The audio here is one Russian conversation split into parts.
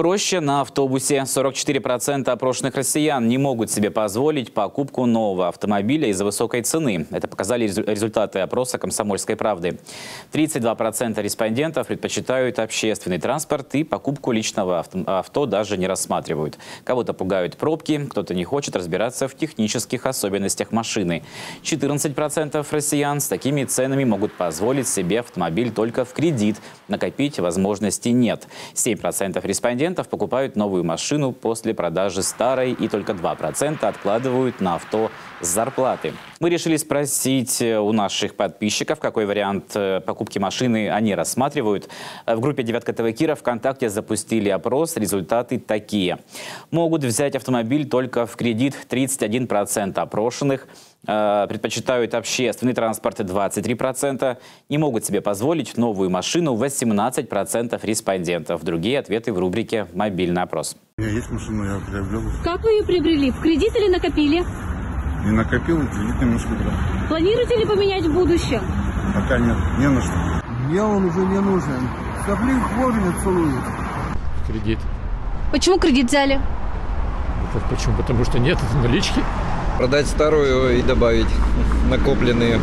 Проще на автобусе. 44% опрошенных россиян не могут себе позволить покупку нового автомобиля из-за высокой цены. Это показали резу- результаты опроса «Комсомольской правды». 32% респондентов предпочитают общественный транспорт и покупку личного авто даже не рассматривают. Кого-то пугают пробки, кто-то не хочет разбираться в технических особенностях машины. 14% россиян с такими ценами могут позволить себе автомобиль только в кредит. Накопить возможности нет. 7% респондентов покупают новую машину после продажи старой и только 2% откладывают на авто с зарплаты. Мы решили спросить э, у наших подписчиков, какой вариант э, покупки машины они рассматривают. Э, В группе «Девятка ТВ Кира» ВКонтакте запустили опрос. Результаты такие. Могут взять автомобиль только в кредит 31% опрошенных. Э, Предпочитают общественный транспорт 23%. Не могут себе позволить новую машину 18% респондентов. Другие ответы в рубрике «Мобильный опрос». У меня есть машина, я приобрел. Как вы ее приобрели? В кредит или накопили? И накопил, и кредит немножко брал. Планируете ли поменять в будущем? Пока нет, не на что. Мне он уже не нужен. Соплин хвостик целует. кредит. Почему кредит взяли? Это Почему? Потому что нет налички. Продать старую и добавить накопленные.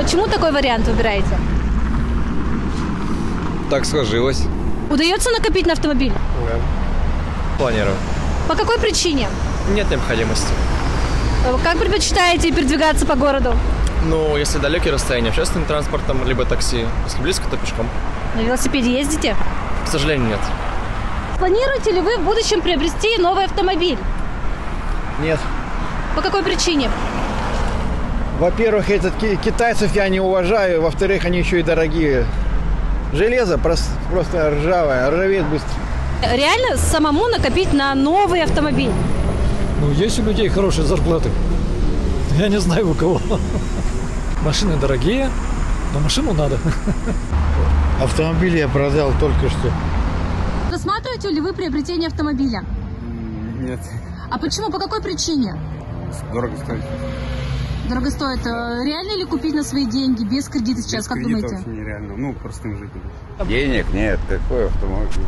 Почему такой вариант выбираете? Так сложилось. Удается накопить на автомобиль? Планирую. По какой причине? Нет необходимости. Э, Как предпочитаете передвигаться по городу? Ну, если далекие расстояния, общественным транспортом, либо такси. Если близко, то пешком. На велосипеде ездите? К сожалению, нет. Планируете ли вы в будущем приобрести новый автомобиль? Нет. По какой причине? Во-первых, этот ки- китайцев я не уважаю. Во-вторых, они еще и дорогие. Железо прос- просто ржавое, ржавеет быстро. Реально самому накопить на новый автомобиль? Ну, есть у людей хорошие зарплаты. Я не знаю у кого. Машины дорогие, но машину надо. Автомобиль я продал только что. Рассматриваете ли вы приобретение автомобиля? Нет, А почему? По какой причине? Дорого стоит. Дорого стоит. Э, Реально ли купить на свои деньги без кредита сейчас, Без как кредита думаете? нереально. Ну, простым жителям. Денег нет, какой автомобиль?